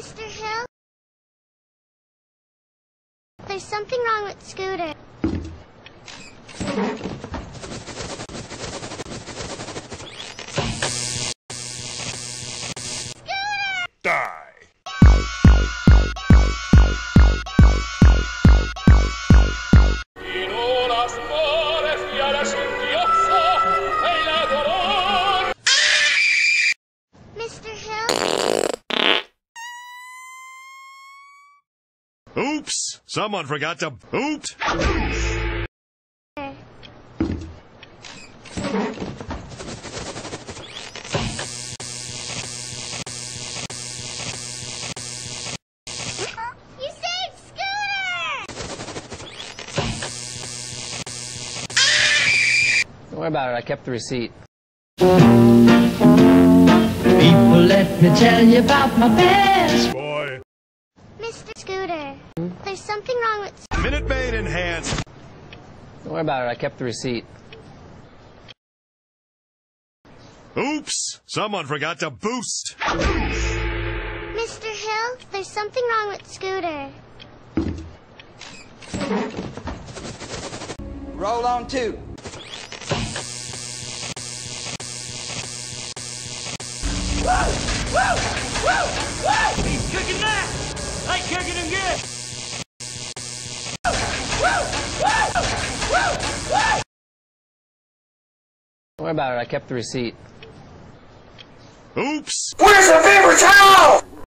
Mr. Hill? There's something wrong with Scooter. Die. In unas flores y a la Oops! Someone forgot to. boot! You saved Scooter! Don't worry about it. I kept the receipt. People, let me tell you about my best Boy. Mr. Scooter, there's something wrong with Minute Maid enhanced. Don't worry about it. I kept the receipt. Oops! Someone forgot to boost. Mr. Hill, there's something wrong with Scooter. Roll on two. He's kicking that. Don't worry about it. I kept the receipt. Oops! Where's the paper towel?